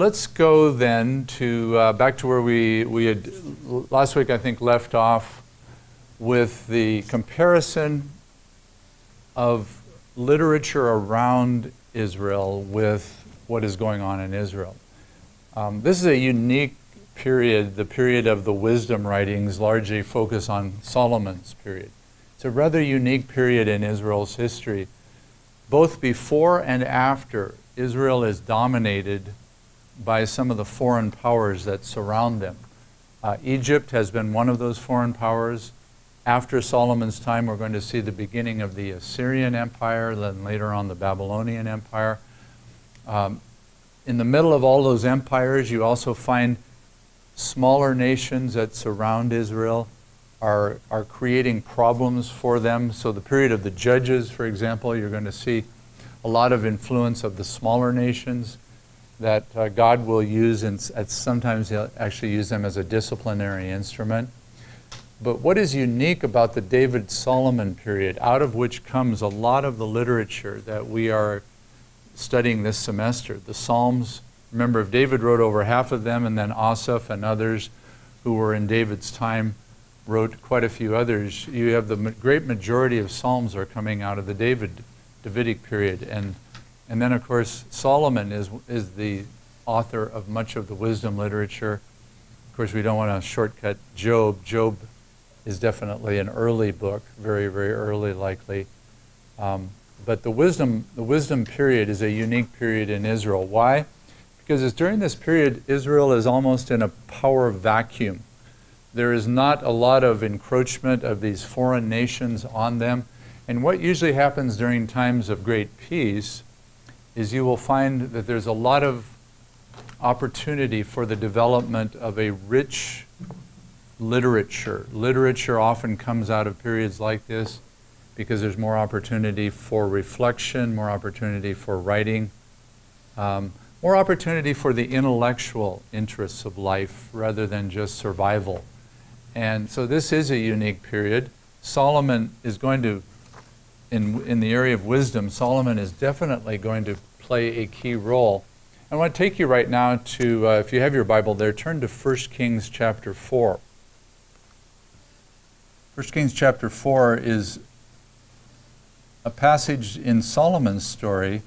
let's go then to uh, back to where we, we had last week, I think, left off with the comparison of literature around Israel with what is going on in Israel. Um, this is a unique period, the period of the wisdom writings largely focus on Solomon's period. It's a rather unique period in Israel's history. Both before and after, Israel is dominated by some of the foreign powers that surround them. Uh, Egypt has been one of those foreign powers. After Solomon's time, we're going to see the beginning of the Assyrian Empire, then later on the Babylonian Empire. Um, in the middle of all those empires, you also find smaller nations that surround Israel are, are creating problems for them. So, the period of the judges, for example, you're going to see a lot of influence of the smaller nations that uh, God will use, and sometimes He'll actually use them as a disciplinary instrument. But what is unique about the David Solomon period, out of which comes a lot of the literature that we are studying this semester? The Psalms, remember, David wrote over half of them, and then Asaph and others who were in David's time wrote quite a few others. You have the great majority of Psalms are coming out of the David Davidic period, and and then, of course, Solomon is, is the author of much of the wisdom literature. Of course, we don't want to shortcut Job. Job is definitely an early book, very, very early, likely. Um, but the wisdom, the wisdom period is a unique period in Israel. Why? Because it's during this period Israel is almost in a power vacuum. There is not a lot of encroachment of these foreign nations on them. And what usually happens during times of great peace is you will find that there's a lot of opportunity for the development of a rich literature. Literature often comes out of periods like this because there's more opportunity for reflection, more opportunity for writing, um, more opportunity for the intellectual interests of life rather than just survival. And so this is a unique period. Solomon is going to in, in the area of wisdom, Solomon is definitely going to play a key role. I want to take you right now to, uh, if you have your Bible there, turn to 1 Kings chapter 4. 1 Kings chapter 4 is a passage in Solomon's story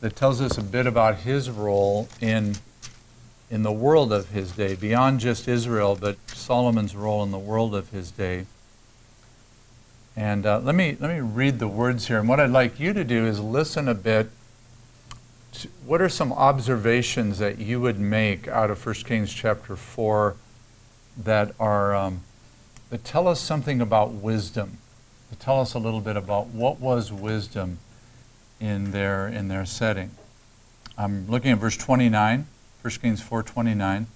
that tells us a bit about his role in, in the world of his day, beyond just Israel, but Solomon's role in the world of his day. And uh, let, me, let me read the words here. And what I'd like you to do is listen a bit. To, what are some observations that you would make out of 1 Kings chapter 4 that, are, um, that tell us something about wisdom? To tell us a little bit about what was wisdom in their, in their setting. I'm looking at verse 29, 1 Kings 4:29.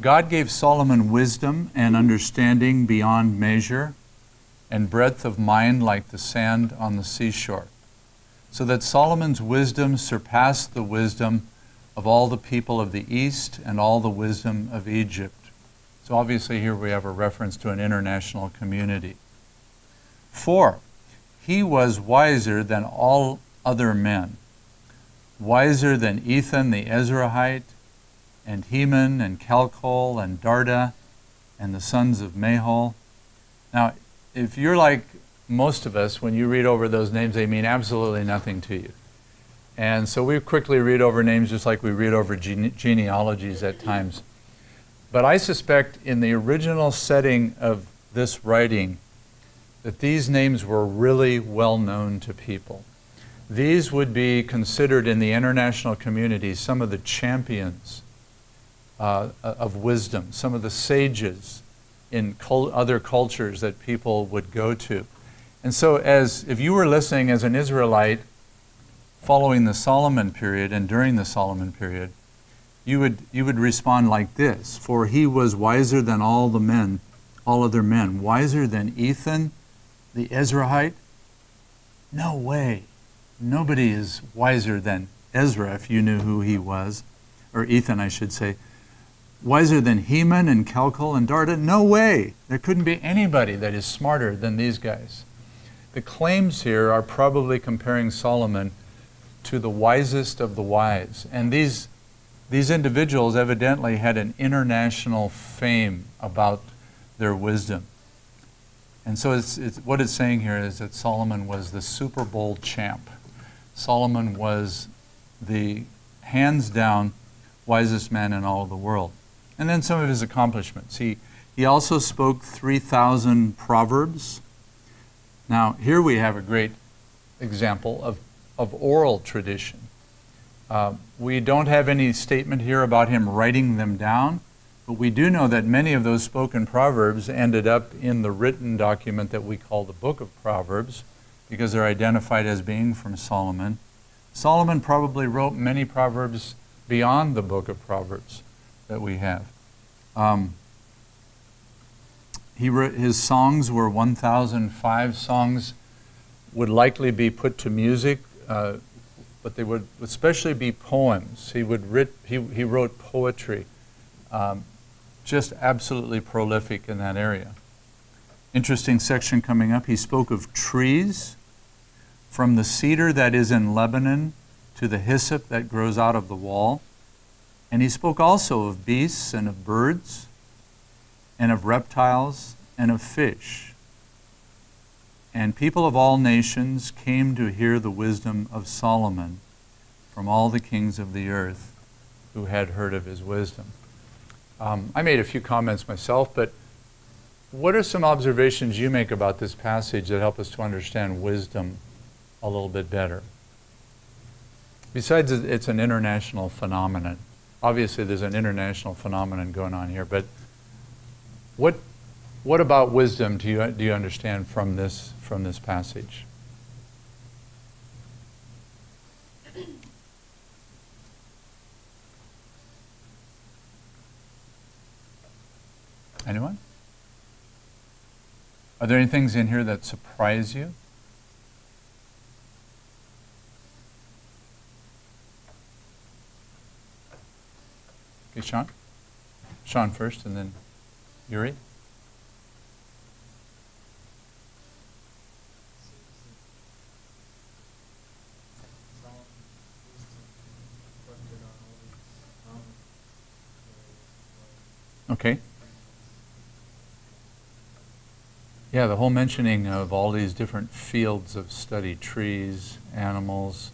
God gave Solomon wisdom and understanding beyond measure and breadth of mind like the sand on the seashore, so that Solomon's wisdom surpassed the wisdom of all the people of the East and all the wisdom of Egypt. So obviously, here we have a reference to an international community. Four, he was wiser than all other men, wiser than Ethan the Ezrahite, and Heman, and Calcol, and Darda, and the sons of Mahol. Now, if you're like most of us, when you read over those names, they mean absolutely nothing to you. And so we quickly read over names just like we read over gene- genealogies at times. But I suspect in the original setting of this writing that these names were really well known to people. These would be considered in the international community some of the champions uh, of wisdom, some of the sages in other cultures that people would go to. And so, as if you were listening as an Israelite following the Solomon period and during the Solomon period, you would, you would respond like this For he was wiser than all the men, all other men, wiser than Ethan the Ezrahite. No way. Nobody is wiser than Ezra, if you knew who he was, or Ethan, I should say wiser than Heman and Calcol and Darda? No way. There couldn't be anybody that is smarter than these guys. The claims here are probably comparing Solomon to the wisest of the wise. And these, these individuals evidently had an international fame about their wisdom. And so it's, it's, what it's saying here is that Solomon was the Super Bowl champ. Solomon was the hands down wisest man in all the world. And then some of his accomplishments. He, he also spoke 3,000 proverbs. Now, here we have a great example of, of oral tradition. Uh, we don't have any statement here about him writing them down, but we do know that many of those spoken proverbs ended up in the written document that we call the Book of Proverbs because they're identified as being from Solomon. Solomon probably wrote many proverbs beyond the Book of Proverbs that we have. Um, he wrote, his songs were 1,005 songs, would likely be put to music. Uh, but they would especially be poems. He, would writ, he, he wrote poetry, um, just absolutely prolific in that area. Interesting section coming up. He spoke of trees, from the cedar that is in Lebanon to the hyssop that grows out of the wall. And he spoke also of beasts and of birds, and of reptiles and of fish. And people of all nations came to hear the wisdom of Solomon from all the kings of the earth who had heard of his wisdom. Um, I made a few comments myself, but what are some observations you make about this passage that help us to understand wisdom a little bit better? Besides, it's an international phenomenon. Obviously, there's an international phenomenon going on here, but what, what about wisdom do you, do you understand from this from this passage? Anyone? Are there any things in here that surprise you? Okay, Sean? Sean first, and then Yuri? Okay. Yeah, the whole mentioning of all these different fields of study trees, animals.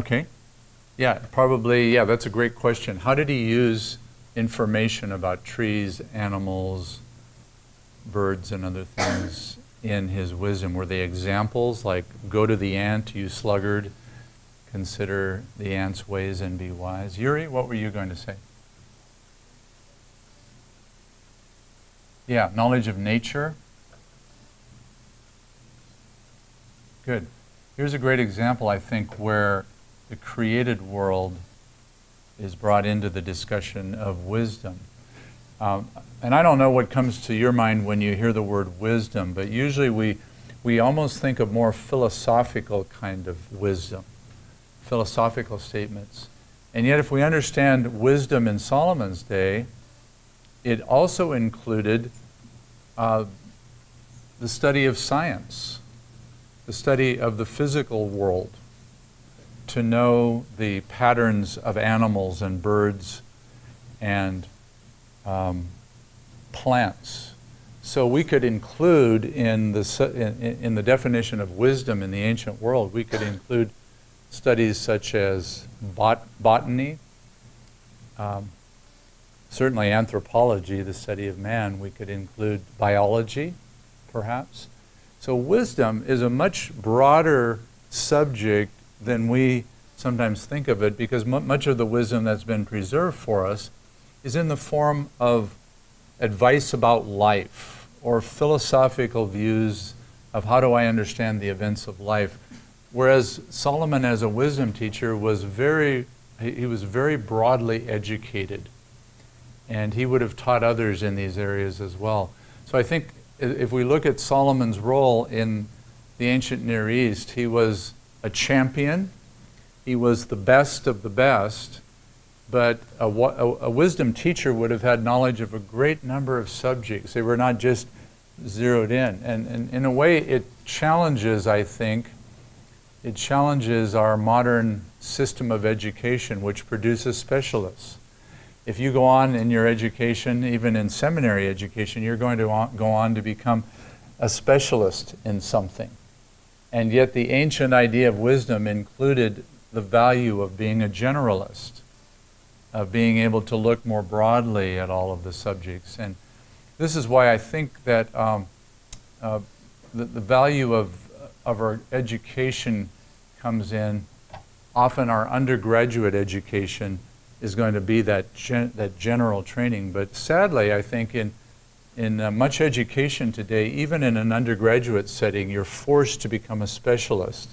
Okay. Yeah, probably, yeah, that's a great question. How did he use information about trees, animals, birds, and other things in his wisdom? Were they examples like, go to the ant, you sluggard, consider the ant's ways and be wise? Yuri, what were you going to say? Yeah, knowledge of nature. Good. Here's a great example, I think, where the created world is brought into the discussion of wisdom. Um, and I don't know what comes to your mind when you hear the word wisdom, but usually we, we almost think of more philosophical kind of wisdom, philosophical statements. And yet, if we understand wisdom in Solomon's day, it also included uh, the study of science, the study of the physical world, to know the patterns of animals and birds and um, plants. So we could include in the, in, in the definition of wisdom in the ancient world, we could include studies such as bot, botany, um, certainly anthropology, the study of man. We could include biology, perhaps. So wisdom is a much broader subject than we sometimes think of it because much of the wisdom that's been preserved for us is in the form of advice about life or philosophical views of how do I understand the events of life. Whereas Solomon, as a wisdom teacher, was very, he was very broadly educated. And he would have taught others in these areas as well. So I think if we look at Solomon's role in the ancient Near East, he was a champion, he was the best of the best, but a, a, wisdom teacher would have had knowledge of a great number of subjects. They were not just zeroed in. And, and in a way, it challenges, I think, it challenges our modern system of education, which produces specialists. If you go on in your education, even in seminary education, you're going to go on to become a specialist in something. And yet, the ancient idea of wisdom included the value of being a generalist, of being able to look more broadly at all of the subjects. And this is why I think that um, uh, the, the value of, of our education comes in. Often, our undergraduate education is going to be that, gen- that general training. But sadly, I think in in uh, much education today, even in an undergraduate setting, you're forced to become a specialist.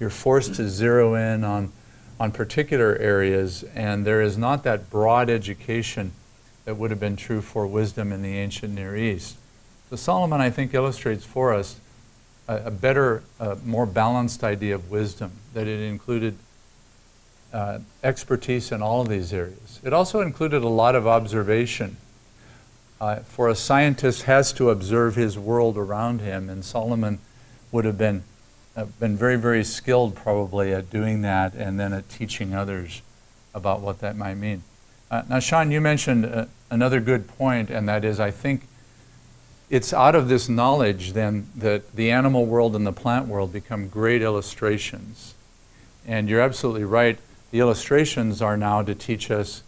You're forced to zero in on, on particular areas, and there is not that broad education that would have been true for wisdom in the ancient Near East. So, Solomon, I think, illustrates for us a, a better, uh, more balanced idea of wisdom, that it included uh, expertise in all of these areas. It also included a lot of observation uh, for a scientist has to observe his world around him, and Solomon would have been uh, been very, very skilled probably at doing that, and then at teaching others about what that might mean. Uh, now, Sean, you mentioned uh, another good point, and that is, I think it's out of this knowledge then that the animal world and the plant world become great illustrations. And you're absolutely right. The illustrations are now to teach us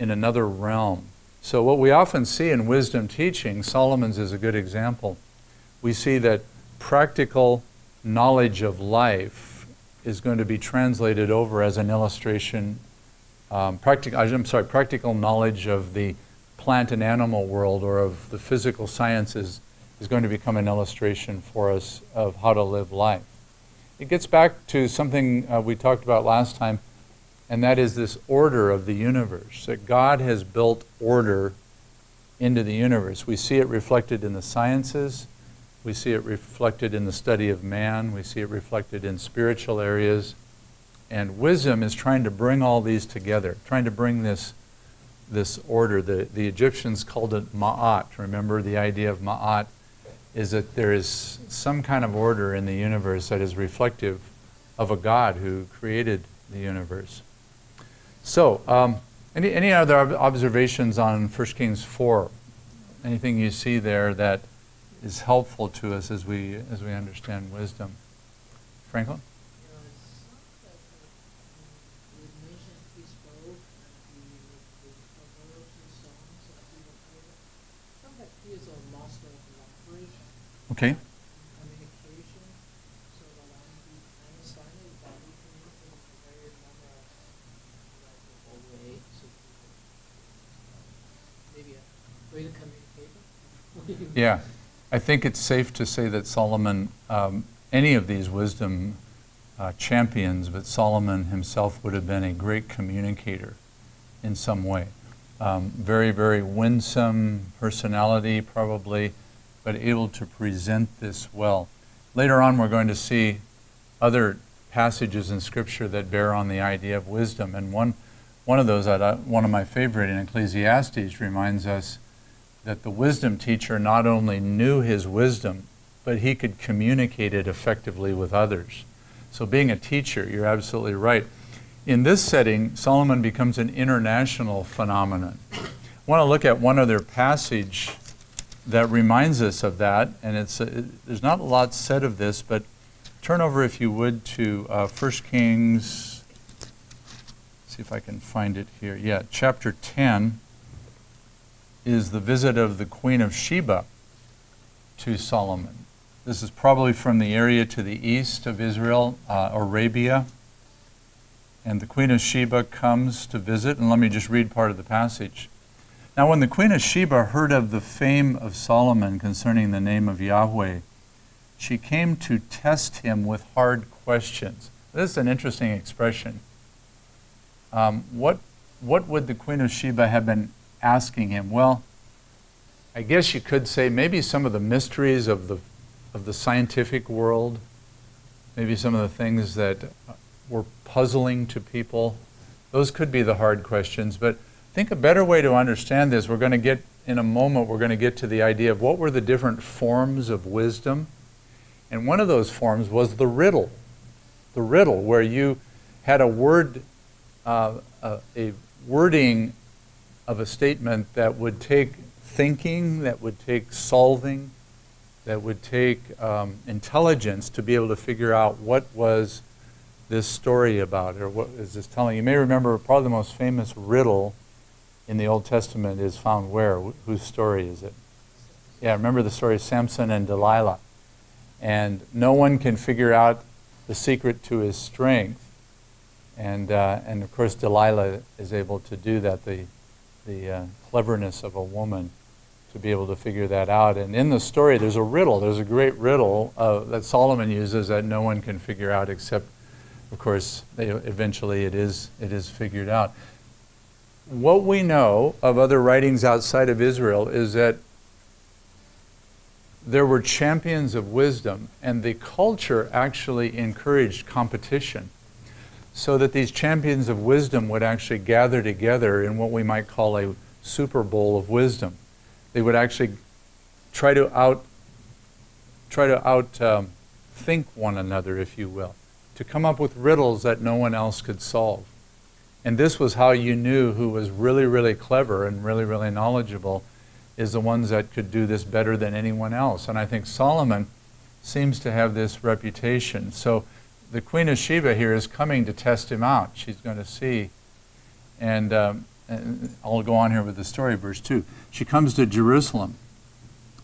in another realm so, what we often see in wisdom teaching, Solomon's is a good example. We see that practical knowledge of life is going to be translated over as an illustration. Um, practical, I'm sorry, practical knowledge of the plant and animal world or of the physical sciences is going to become an illustration for us of how to live life. It gets back to something uh, we talked about last time and that is this order of the universe, that God has built order into the universe. We see it reflected in the sciences, we see it reflected in the study of man, we see it reflected in spiritual areas. And wisdom is trying to bring all these together, trying to bring this, this order. The, the Egyptians called it ma'at. Remember the idea of ma'at is that there is some kind of order in the universe that is reflective of a God who created the universe. So, um, any, any other observations on 1 Kings 4? Anything you see there that is helpful to us as we, as we understand wisdom? Franklin? Okay. Yeah, I think it's safe to say that Solomon, um, any of these wisdom uh, champions, but Solomon himself would have been a great communicator in some way. Um, very, very winsome personality, probably, but able to present this well. Later on, we're going to see other passages in Scripture that bear on the idea of wisdom, and one, one of those, uh, one of my favorite in Ecclesiastes, reminds us that the wisdom teacher not only knew his wisdom, but he could communicate it effectively with others. So, being a teacher, you're absolutely right. In this setting, Solomon becomes an international phenomenon. I want to look at one other passage that reminds us of that, and it's a, it, there's not a lot said of this, but turn over, if you would, to uh, 1 Kings. See if I can find it here. Yeah, chapter 10 is the visit of the Queen of Sheba to Solomon. This is probably from the area to the east of Israel, uh, Arabia. And the Queen of Sheba comes to visit, and let me just read part of the passage. Now, when the Queen of Sheba heard of the fame of Solomon concerning the name of Yahweh, she came to test him with hard questions. This is an interesting expression. Um, what, what would the Queen of Sheba have been asking him? Well, I guess you could say maybe some of the mysteries of the, of the scientific world, maybe some of the things that were puzzling to people. Those could be the hard questions. But I think a better way to understand this, we're going to get in a moment, we're going to get to the idea of what were the different forms of wisdom. And one of those forms was the riddle. The riddle, where you had a word, uh, a, a wording of a statement that would take thinking, that would take solving, that would take um, intelligence to be able to figure out what was this story about, or what is this telling. You may remember probably the most famous riddle in the Old Testament is found where? Wh- whose story is it? Yeah, remember the story of Samson and Delilah. And no one can figure out the secret to his strength. And, uh, and of course, Delilah is able to do that, the, the uh, cleverness of a woman to be able to figure that out. And in the story, there's a riddle. There's a great riddle uh, that Solomon uses that no one can figure out except, of course, they, eventually it is, it is figured out what we know of other writings outside of Israel is that there were champions of wisdom, and the culture actually encouraged competition. So that these champions of wisdom would actually gather together in what we might call a Super Bowl of wisdom. They would actually try to out try to out um, think one another, if you will, to come up with riddles that no one else could solve. And this was how you knew who was really, really clever and really, really knowledgeable is the ones that could do this better than anyone else. And I think Solomon seems to have this reputation. So the Queen of Sheba here is coming to test him out. She's going to see. And, um, and I'll go on here with the story, verse 2. She comes to Jerusalem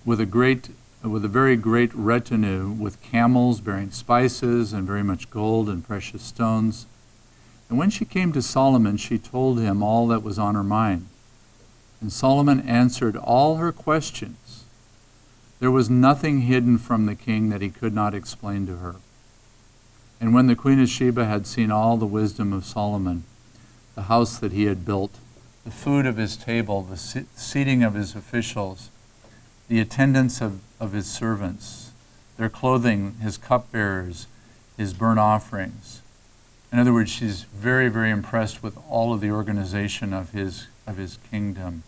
with a great with a very great retinue with camels bearing spices and very much gold and precious stones and when she came to Solomon, she told him all that was on her mind. And Solomon answered all her questions. There was nothing hidden from the king that he could not explain to her. And when the queen of Sheba had seen all the wisdom of Solomon, the house that he had built, the food of his table, the seating of his officials, the attendance of, of his servants, their clothing, his cupbearers, his burnt offerings, in other words, she's very, very impressed with all of the organization of his, of his kingdom.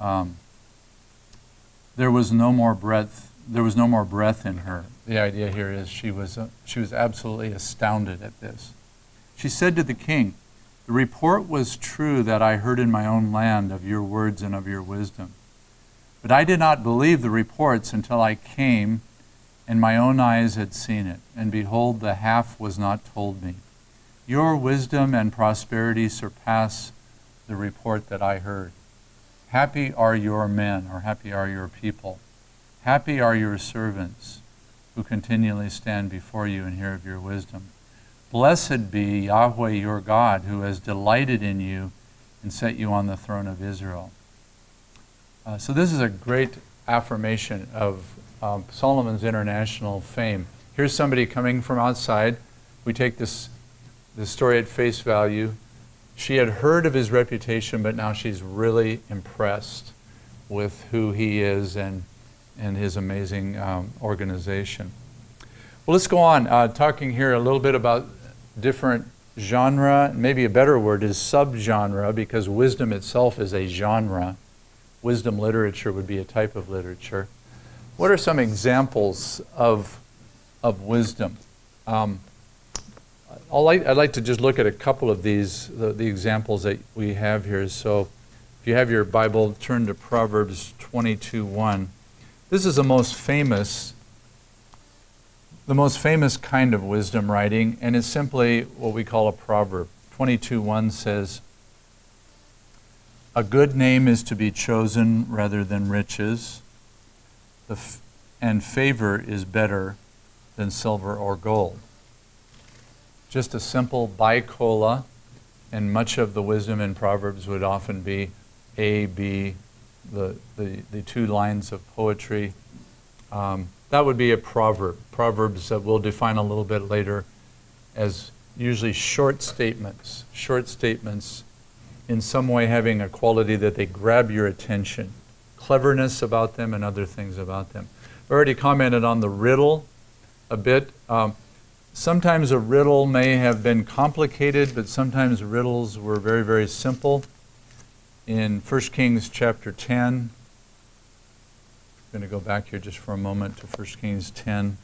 Um, there was no more breath. There was no more breath in her. The idea here is she was, uh, she was absolutely astounded at this. She said to the king, The report was true that I heard in my own land of your words and of your wisdom. But I did not believe the reports until I came and my own eyes had seen it. And behold, the half was not told me. Your wisdom and prosperity surpass the report that I heard. Happy are your men, or happy are your people. Happy are your servants who continually stand before you and hear of your wisdom. Blessed be Yahweh your God, who has delighted in you and set you on the throne of Israel. Uh, so, this is a great affirmation of um, Solomon's international fame. Here's somebody coming from outside. We take this the story at face value. She had heard of his reputation, but now she's really impressed with who he is and, and his amazing um, organization. Well, let's go on, uh, talking here a little bit about different genre. Maybe a better word is subgenre, because wisdom itself is a genre. Wisdom literature would be a type of literature. What are some examples of, of wisdom? Um, like, I'd like to just look at a couple of these, the, the, examples that we have here. So if you have your Bible, turn to Proverbs 22 1. This is the most famous, the most famous kind of wisdom writing, and it's simply what we call a proverb. 22 1 says, A good name is to be chosen rather than riches, and favor is better than silver or gold just a simple bicola, and much of the wisdom in Proverbs would often be A, B, the, the, the two lines of poetry. Um, that would be a proverb. Proverbs that we'll define a little bit later as usually short statements, short statements in some way having a quality that they grab your attention, cleverness about them, and other things about them. I've already commented on the riddle a bit. Um, Sometimes a riddle may have been complicated, but sometimes riddles were very, very simple. In 1 Kings chapter 10. I'm going to go back here just for a moment to 1 Kings 10.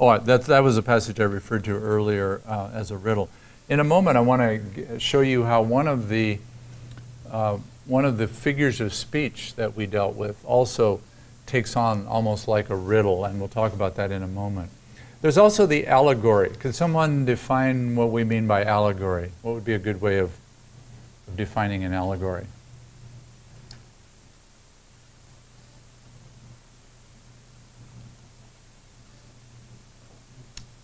Oh, that, that was a passage I referred to earlier uh, as a riddle. In a moment, I want to show you how one of the uh, one of the figures of speech that we dealt with also takes on almost like a riddle, and we'll talk about that in a moment. There's also the allegory. Could someone define what we mean by allegory? What would be a good way of, of defining an allegory?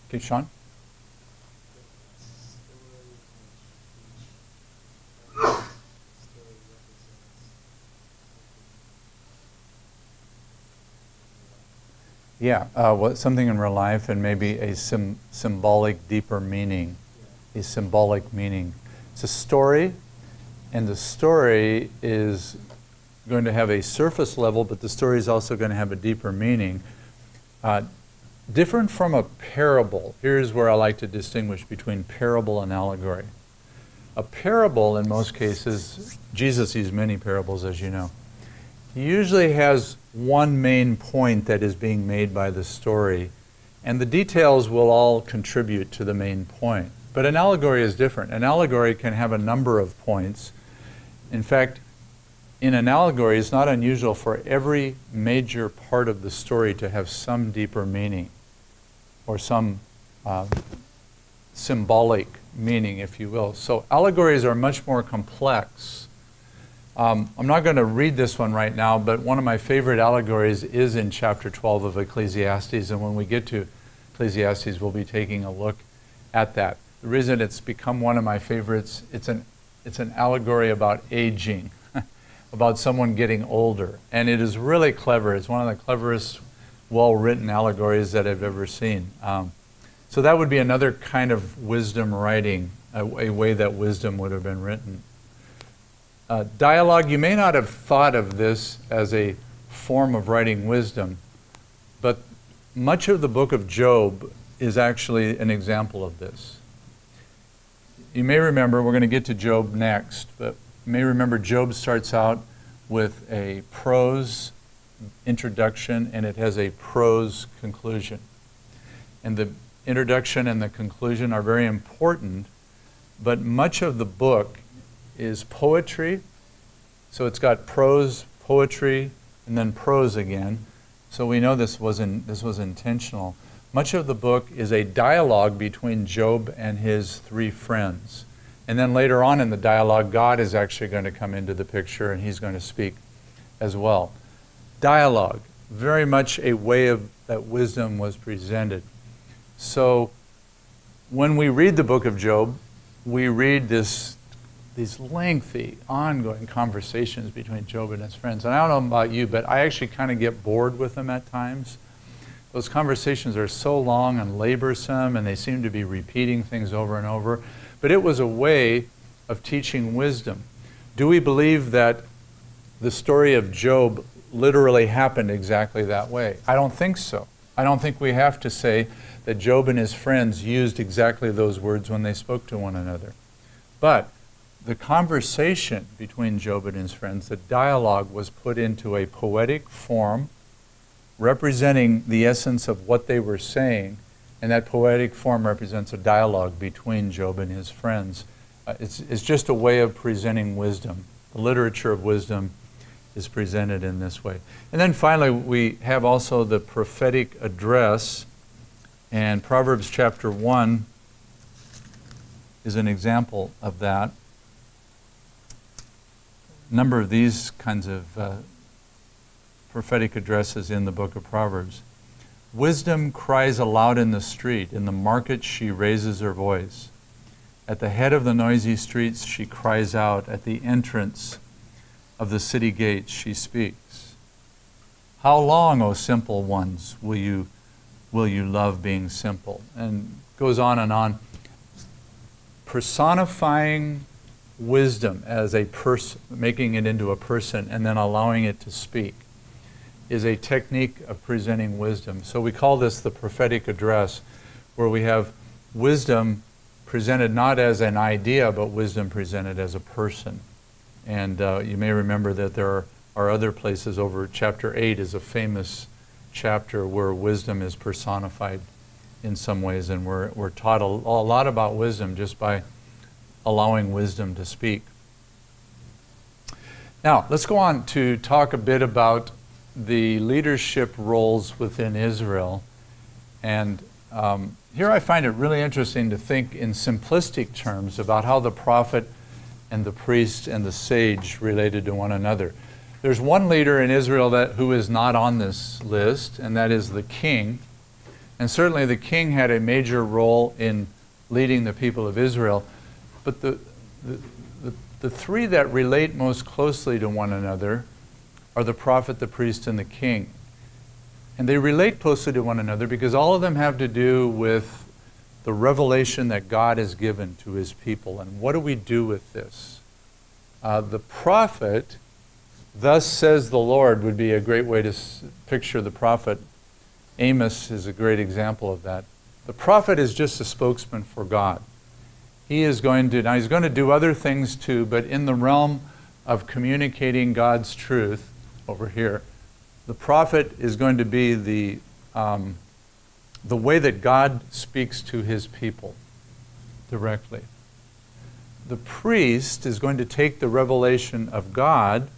Okay, Sean? Yeah, uh, what, something in real life and maybe a sim- symbolic, deeper meaning. A symbolic meaning. It's a story, and the story is going to have a surface level, but the story is also going to have a deeper meaning. Uh, different from a parable, here's where I like to distinguish between parable and allegory. A parable, in most cases, Jesus used many parables, as you know he usually has one main point that is being made by the story, and the details will all contribute to the main point. But an allegory is different. An allegory can have a number of points. In fact, in an allegory, it's not unusual for every major part of the story to have some deeper meaning or some uh, symbolic meaning, if you will. So allegories are much more complex um, I'm not going to read this one right now, but one of my favorite allegories is in chapter 12 of Ecclesiastes. And when we get to Ecclesiastes, we'll be taking a look at that. The reason it's become one of my favorites, it's an, it's an allegory about aging, about someone getting older. And it is really clever. It's one of the cleverest, well written allegories that I've ever seen. Um, so that would be another kind of wisdom writing, a, a way that wisdom would have been written. Uh, dialogue, you may not have thought of this as a form of writing wisdom, but much of the book of Job is actually an example of this. You may remember, we're going to get to Job next, but you may remember Job starts out with a prose introduction and it has a prose conclusion. And the introduction and the conclusion are very important, but much of the book is poetry. So it's got prose, poetry, and then prose again. So we know this was, in, this was intentional. Much of the book is a dialogue between Job and his three friends. And then later on in the dialogue, God is actually going to come into the picture and he's going to speak as well. Dialogue, very much a way of that wisdom was presented. So when we read the book of Job, we read this these lengthy, ongoing conversations between Job and his friends. And I don't know about you, but I actually kind of get bored with them at times. Those conversations are so long and laborsome, and they seem to be repeating things over and over. But it was a way of teaching wisdom. Do we believe that the story of Job literally happened exactly that way? I don't think so. I don't think we have to say that Job and his friends used exactly those words when they spoke to one another. But the conversation between Job and his friends, the dialogue was put into a poetic form representing the essence of what they were saying, and that poetic form represents a dialogue between Job and his friends. Uh, it's, it's just a way of presenting wisdom. The literature of wisdom is presented in this way. And then finally, we have also the prophetic address, and Proverbs chapter 1 is an example of that A number of these kinds of uh, prophetic addresses in the book of Proverbs. Wisdom cries aloud in the street. In the market, she raises her voice. At the head of the noisy streets, she cries out. At the entrance of the city gates, she speaks. How long, O simple ones, will you, will you love being simple? And goes on and on. Personifying wisdom as a person, making it into a person and then allowing it to speak, is a technique of presenting wisdom. So we call this the prophetic address, where we have wisdom presented not as an idea, but wisdom presented as a person. And uh, you may remember that there are, are other places over. Chapter 8 is a famous chapter where wisdom is personified in some ways, and we're, we're taught a, a lot about wisdom just by allowing wisdom to speak. Now, let's go on to talk a bit about the leadership roles within Israel. And um, here I find it really interesting to think in simplistic terms about how the prophet and the priest and the sage related to one another. There's one leader in Israel that, who is not on this list, and that is the king. And certainly the king had a major role in leading the people of Israel. But the, the, the, the three that relate most closely to one another are the prophet, the priest, and the king. And they relate closely to one another because all of them have to do with the revelation that God has given to his people. And what do we do with this? Uh, the prophet, thus says the Lord, would be a great way to picture the prophet. Amos is a great example of that. The prophet is just a spokesman for God. He is going to, now he's going to do other things too, but in the realm of communicating God's truth over here, the prophet is going to be the, um, the way that God speaks to his people directly. The priest is going to take the revelation of God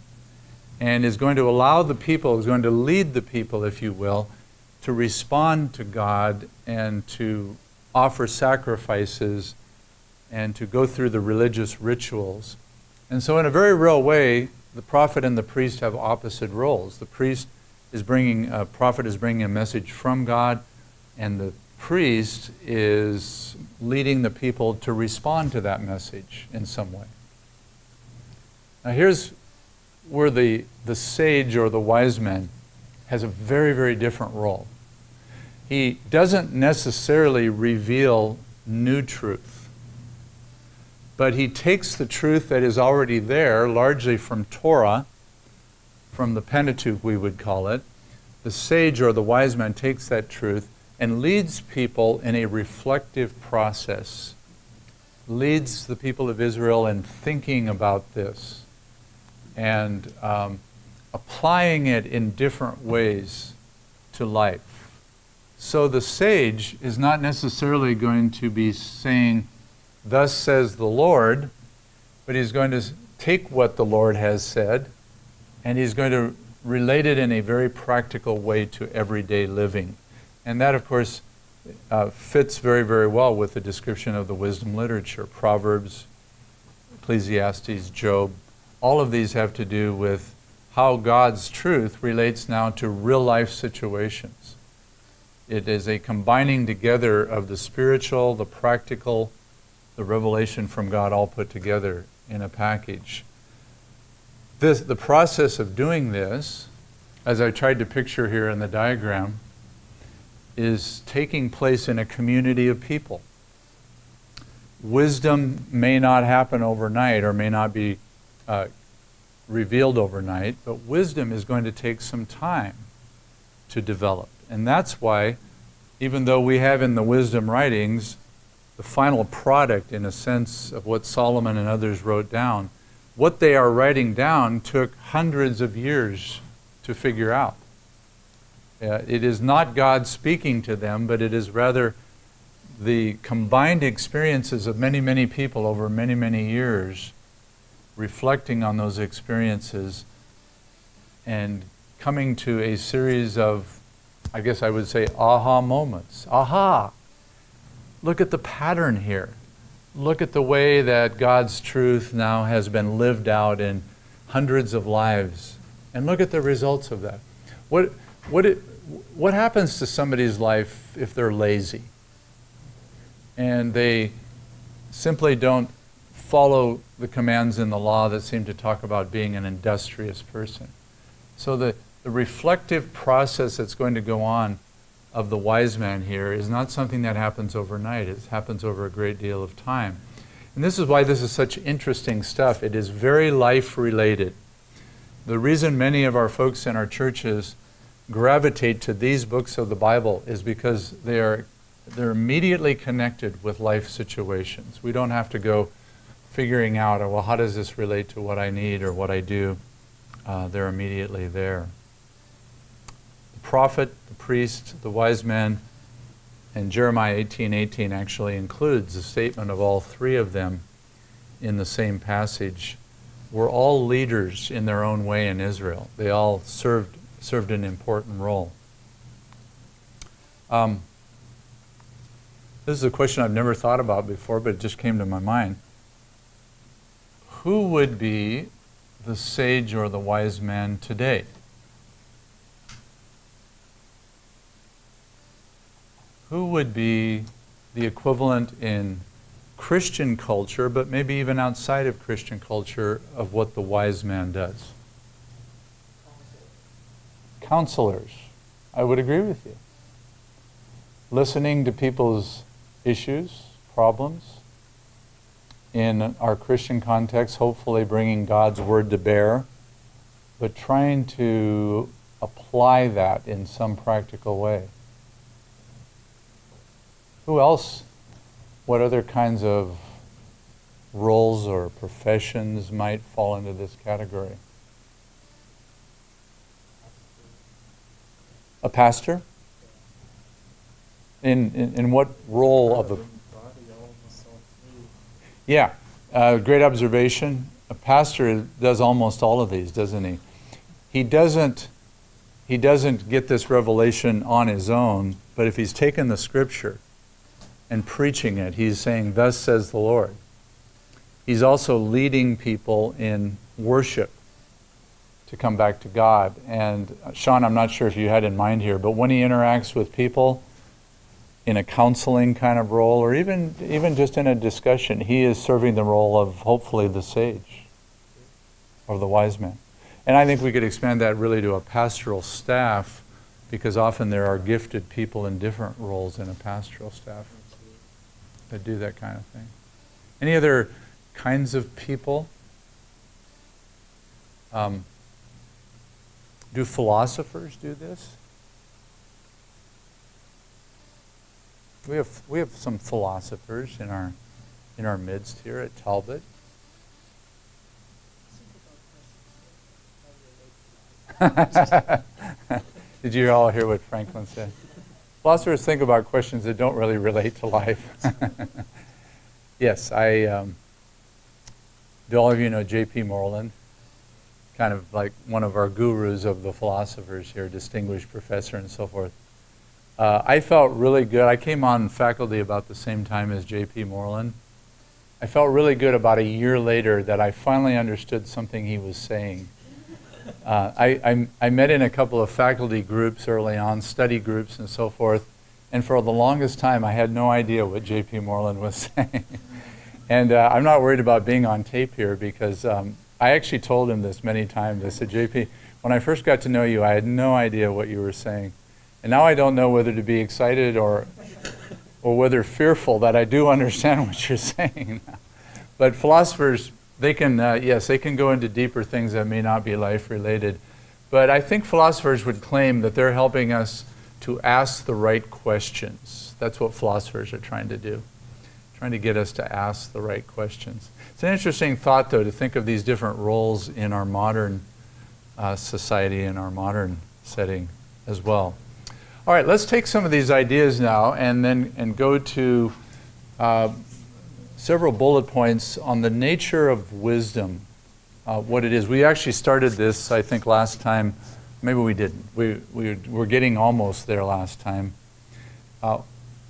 and is going to allow the people, is going to lead the people, if you will, to respond to God and to offer sacrifices and to go through the religious rituals. And so, in a very real way, the prophet and the priest have opposite roles. The priest is bringing, a prophet is bringing a message from God, and the priest is leading the people to respond to that message in some way. Now, here's where the, the sage or the wise man has a very, very different role. He doesn't necessarily reveal new truth but he takes the truth that is already there, largely from Torah, from the Pentateuch, we would call it. The sage or the wise man takes that truth and leads people in a reflective process, leads the people of Israel in thinking about this and um, applying it in different ways to life. So the sage is not necessarily going to be saying, Thus says the Lord, but he's going to take what the Lord has said and he's going to relate it in a very practical way to everyday living. And that, of course, uh, fits very, very well with the description of the wisdom literature Proverbs, Ecclesiastes, Job. All of these have to do with how God's truth relates now to real life situations. It is a combining together of the spiritual, the practical, the revelation from God all put together in a package. This, the process of doing this, as I tried to picture here in the diagram, is taking place in a community of people. Wisdom may not happen overnight or may not be uh, revealed overnight, but wisdom is going to take some time to develop. And that's why, even though we have in the wisdom writings the final product, in a sense, of what Solomon and others wrote down, what they are writing down took hundreds of years to figure out. Uh, it is not God speaking to them, but it is rather the combined experiences of many, many people over many, many years, reflecting on those experiences and coming to a series of, I guess I would say, aha moments. Aha! Look at the pattern here. Look at the way that God's truth now has been lived out in hundreds of lives. And look at the results of that. What, what, it, what happens to somebody's life if they're lazy and they simply don't follow the commands in the law that seem to talk about being an industrious person? So the, the reflective process that's going to go on of the wise man here is not something that happens overnight. It happens over a great deal of time. And this is why this is such interesting stuff. It is very life related. The reason many of our folks in our churches gravitate to these books of the Bible is because they are they're immediately connected with life situations. We don't have to go figuring out, well, how does this relate to what I need or what I do, uh, they're immediately there. Prophet, the priest, the wise man, and Jeremiah 18:18 actually includes a statement of all three of them in the same passage. Were all leaders in their own way in Israel. They all served served an important role. Um, this is a question I've never thought about before, but it just came to my mind. Who would be the sage or the wise man today? Who would be the equivalent in Christian culture, but maybe even outside of Christian culture, of what the wise man does? Counselors. I would agree with you. Listening to people's issues, problems, in our Christian context, hopefully bringing God's word to bear, but trying to apply that in some practical way. Who else? What other kinds of roles or professions might fall into this category? A pastor? In, in, in what role of a yeah, uh, great observation. A pastor does almost all of these, doesn't he? He doesn't. He doesn't get this revelation on his own, but if he's taken the scripture and preaching it, he's saying, Thus says the Lord. He's also leading people in worship to come back to God. And uh, Sean, I'm not sure if you had in mind here, but when he interacts with people, in a counseling kind of role or even even just in a discussion he is serving the role of hopefully the sage or the wise man and i think we could expand that really to a pastoral staff because often there are gifted people in different roles in a pastoral staff that do that kind of thing any other kinds of people um, do philosophers do this We have, we have some philosophers in our, in our midst here at Talbot. Did you all hear what Franklin said? Philosophers think about questions that don't really relate to life. yes, I. Um, do all of you know J.P. Moreland? Kind of like one of our gurus of the philosophers here, distinguished professor and so forth. Uh, I felt really good. I came on faculty about the same time as J.P. Moreland. I felt really good about a year later that I finally understood something he was saying. Uh, I, I, I, met in a couple of faculty groups early on, study groups and so forth, and for the longest time I had no idea what J.P. Moreland was saying. and uh, I'm not worried about being on tape here because um, I actually told him this many times. I said, J.P., when I first got to know you, I had no idea what you were saying. And now I don't know whether to be excited or, or whether fearful that I do understand what you're saying. but philosophers, they can, uh, yes, they can go into deeper things that may not be life related. But I think philosophers would claim that they're helping us to ask the right questions. That's what philosophers are trying to do, trying to get us to ask the right questions. It's an interesting thought, though, to think of these different roles in our modern uh, society, in our modern setting as well. All right, let's take some of these ideas now and then and go to uh, several bullet points on the nature of wisdom, uh, what it is. We actually started this, I think, last time. Maybe we didn't. We, we were getting almost there last time. Uh,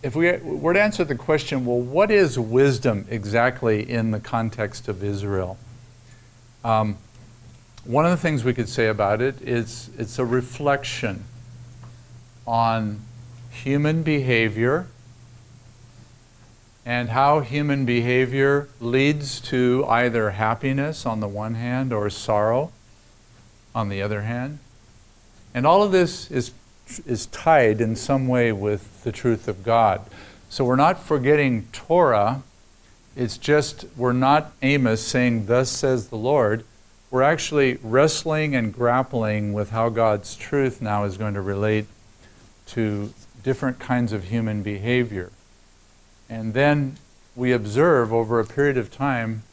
if we were to answer the question, well, what is wisdom exactly in the context of Israel? Um, one of the things we could say about it is it's a reflection on human behavior and how human behavior leads to either happiness on the one hand or sorrow on the other hand. And all of this is, is tied in some way with the truth of God. So we're not forgetting Torah. It's just we're not Amos saying, Thus says the Lord. We're actually wrestling and grappling with how God's truth now is going to relate to different kinds of human behavior. And then we observe over a period of time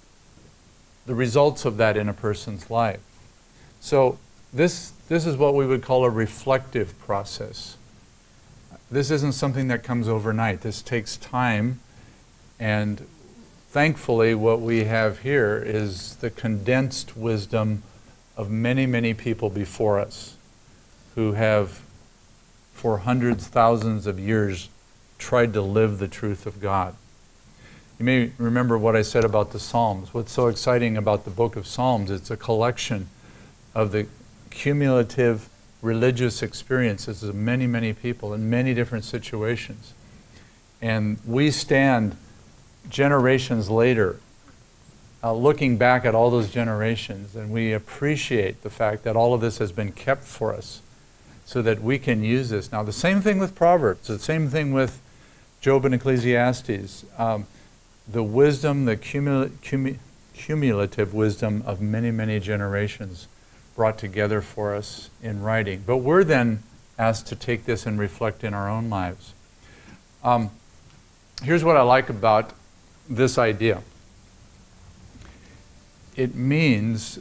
the results of that in a person's life. So this, this is what we would call a reflective process. This isn't something that comes overnight. This takes time, and thankfully, what we have here is the condensed wisdom of many, many people before us who have, for hundreds, thousands of years, tried to live the truth of God. You may remember what I said about the Psalms. What's so exciting about the book of Psalms, it's a collection of the cumulative religious experiences of many, many people in many different situations. And we stand generations later uh, looking back at all those generations, and we appreciate the fact that all of this has been kept for us so that we can use this. Now, the same thing with Proverbs, the same thing with Job and Ecclesiastes. Um, the wisdom, the cumul- cum- cumulative wisdom of many, many generations brought together for us in writing. But we're then asked to take this and reflect in our own lives. Um, here's what I like about this idea it means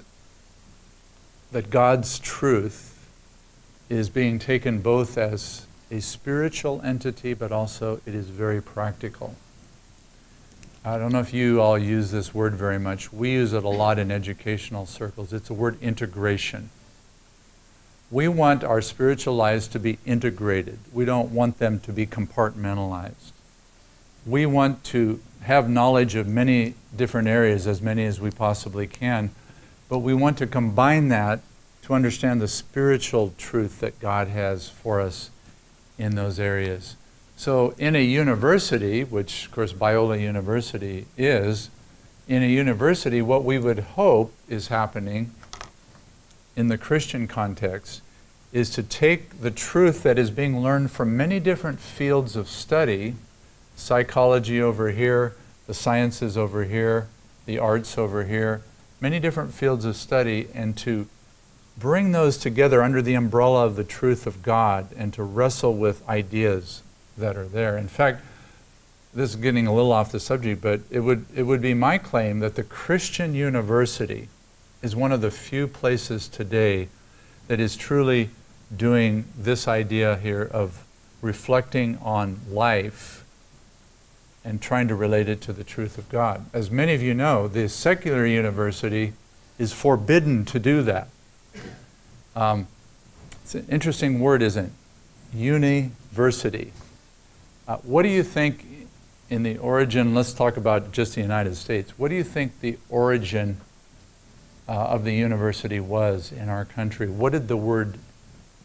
that God's truth is being taken both as a spiritual entity, but also it is very practical. I don't know if you all use this word very much. We use it a lot in educational circles. It's a word integration. We want our spiritual lives to be integrated. We don't want them to be compartmentalized. We want to have knowledge of many different areas, as many as we possibly can, but we want to combine that to understand the spiritual truth that God has for us in those areas. So, in a university, which of course Biola University is, in a university, what we would hope is happening in the Christian context is to take the truth that is being learned from many different fields of study psychology over here, the sciences over here, the arts over here, many different fields of study, and to bring those together under the umbrella of the truth of God and to wrestle with ideas that are there. In fact, this is getting a little off the subject, but it would, it would be my claim that the Christian university is one of the few places today that is truly doing this idea here of reflecting on life and trying to relate it to the truth of God. As many of you know, the secular university is forbidden to do that. Um, it's an interesting word, isn't it? University. Uh, what do you think in the origin, let's talk about just the United States, what do you think the origin uh, of the university was in our country? What did the word,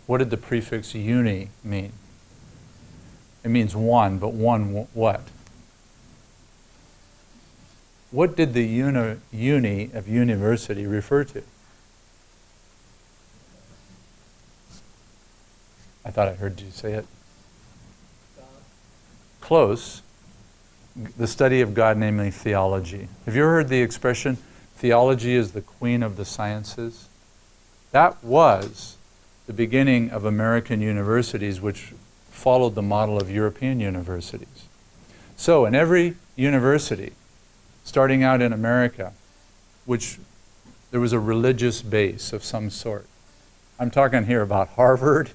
what did the prefix uni mean? It means one, but one what? What did the uni, uni of university refer to? I thought I heard you say it close, the study of God, namely theology. Have you ever heard the expression, theology is the queen of the sciences? That was the beginning of American universities, which followed the model of European universities. So, in every university, starting out in America, which there was a religious base of some sort. I'm talking here about Harvard,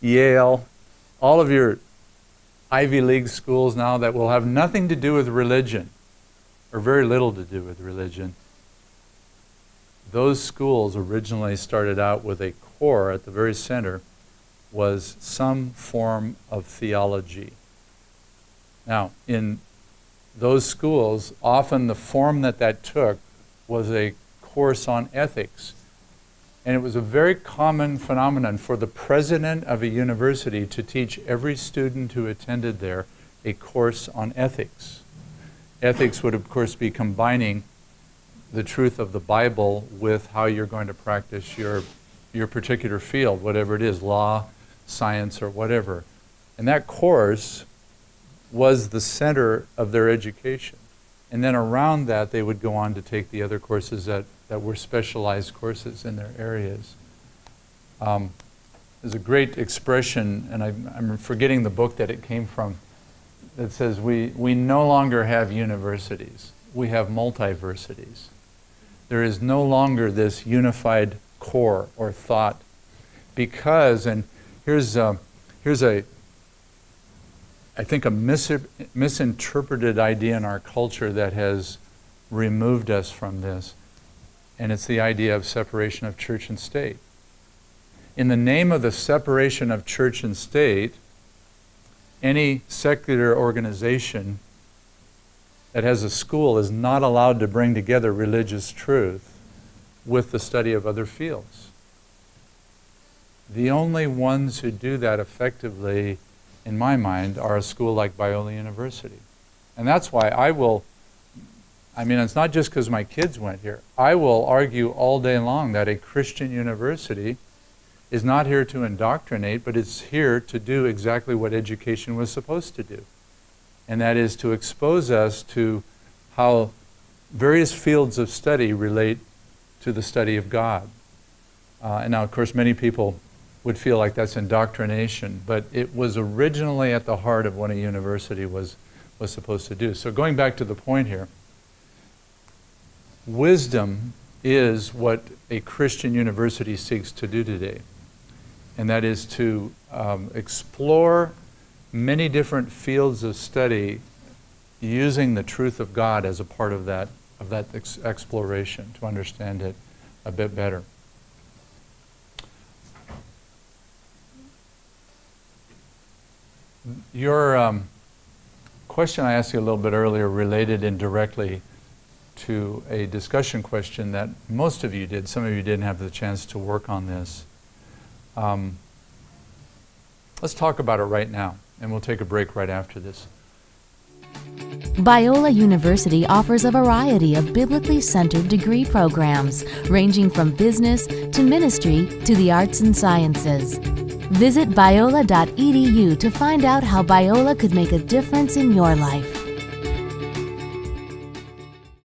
Yale, all of your Ivy League schools now that will have nothing to do with religion, or very little to do with religion. Those schools originally started out with a core at the very center was some form of theology. Now, in those schools, often the form that that took was a course on ethics and it was a very common phenomenon for the president of a university to teach every student who attended there a course on ethics. Ethics would, of course, be combining the truth of the Bible with how you're going to practice your, your particular field, whatever it is law, science, or whatever. And that course was the center of their education. And then around that, they would go on to take the other courses that that were specialized courses in their areas. Um, there's a great expression, and I, I'm forgetting the book that it came from, that says we, we no longer have universities, we have multiversities. There is no longer this unified core or thought because, and here's, uh, here's a, I think, a mis- misinterpreted idea in our culture that has removed us from this, and it's the idea of separation of church and state. In the name of the separation of church and state, any secular organization that has a school is not allowed to bring together religious truth with the study of other fields. The only ones who do that effectively, in my mind, are a school like Biola University. And that's why I will, I mean, it's not just because my kids went here. I will argue all day long that a Christian university is not here to indoctrinate, but it's here to do exactly what education was supposed to do and that is to expose us to how various fields of study relate to the study of God. Uh, and now, of course, many people would feel like that's indoctrination, but it was originally at the heart of what a university was, was supposed to do. So, going back to the point here, wisdom is what a Christian university seeks to do today, and that is to um, explore many different fields of study using the truth of God as a part of that, of that ex- exploration to understand it a bit better. Your um, question I asked you a little bit earlier related indirectly to a discussion question that most of you did. Some of you didn't have the chance to work on this. Um, let's talk about it right now and we'll take a break right after this. Biola University offers a variety of biblically centered degree programs, ranging from business to ministry to the arts and sciences. Visit biola.edu to find out how Biola could make a difference in your life.